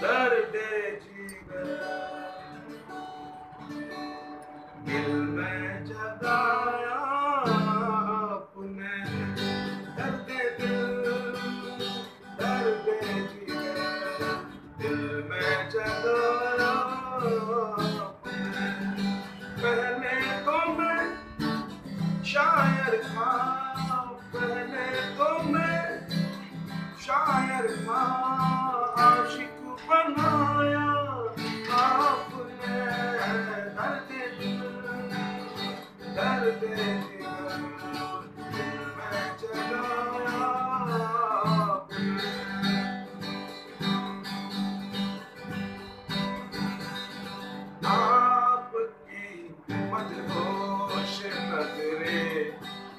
کر دے جیون دل میں جگایا آپ نے درد دل درد جیون دل میں جگایا آپ نے پہلے تو میں شاعر تھا پہلے تو میں شاعر تھا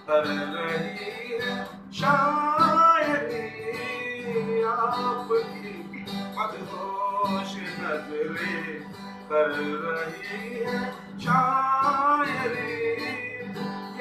کر رہی شاعری آپ کی مدہوش نظریں کر رہی ہے شاعری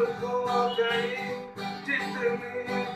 Tylko o tej dystrymii